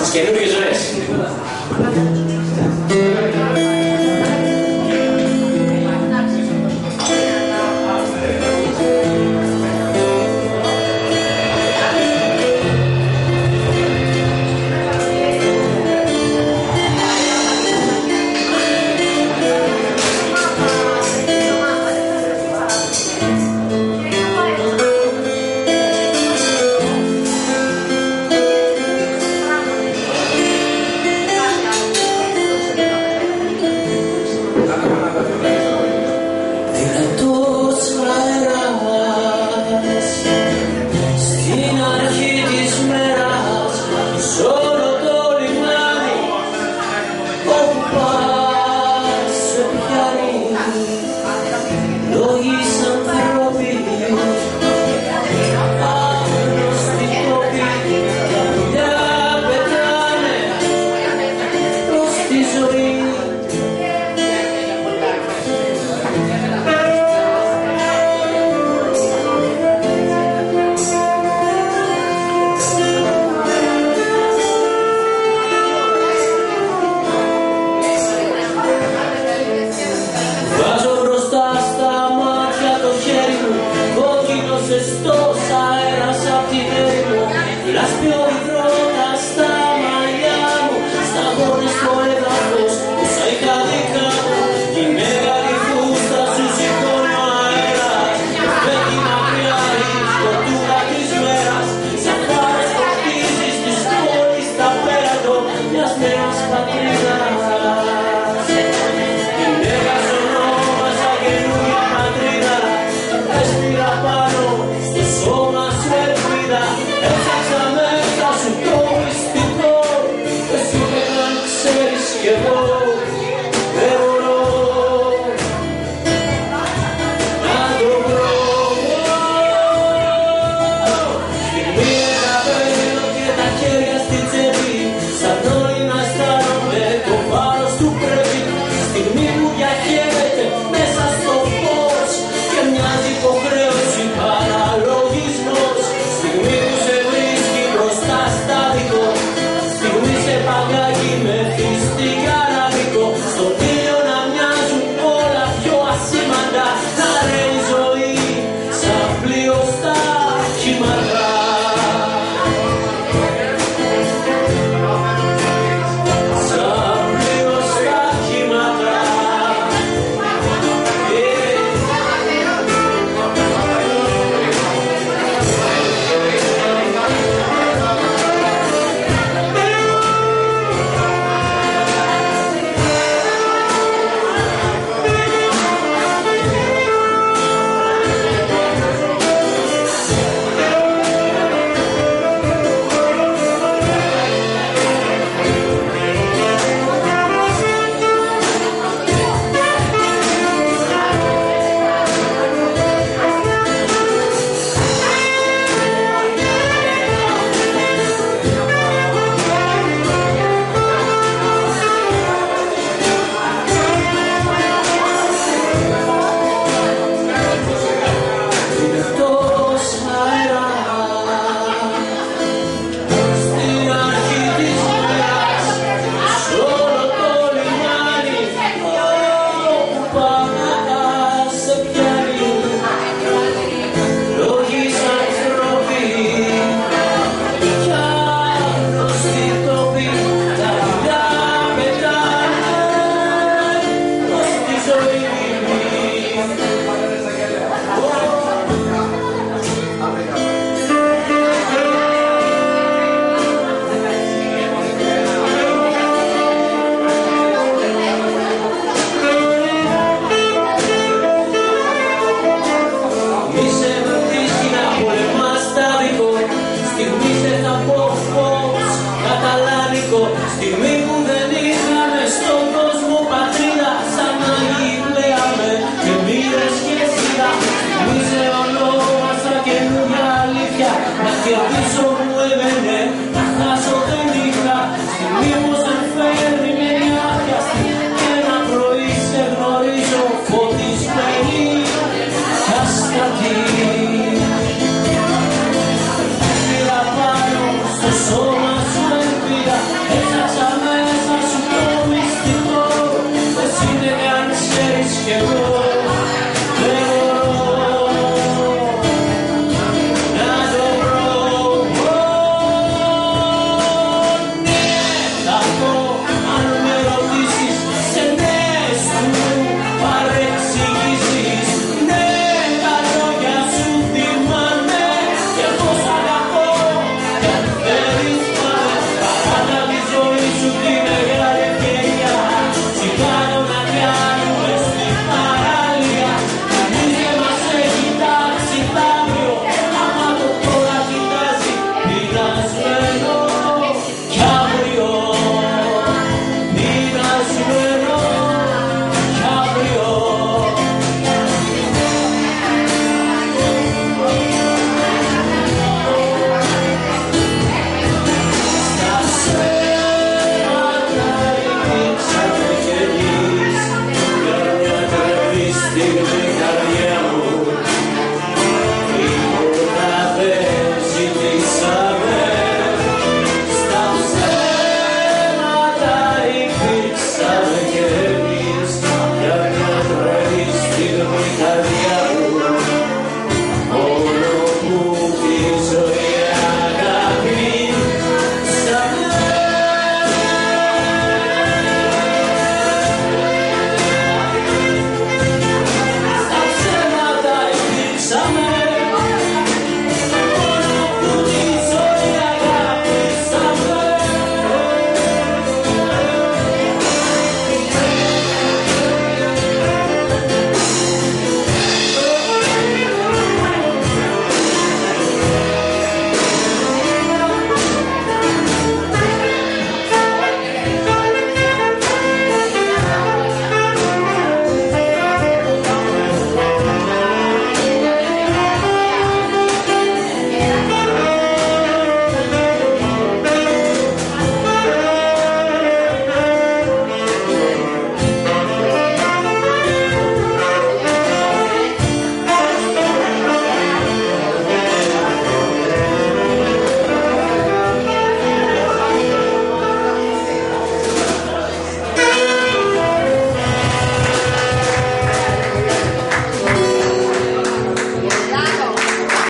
τις καινούργιες ζωές. wanna rossa era sappiamo la spiorita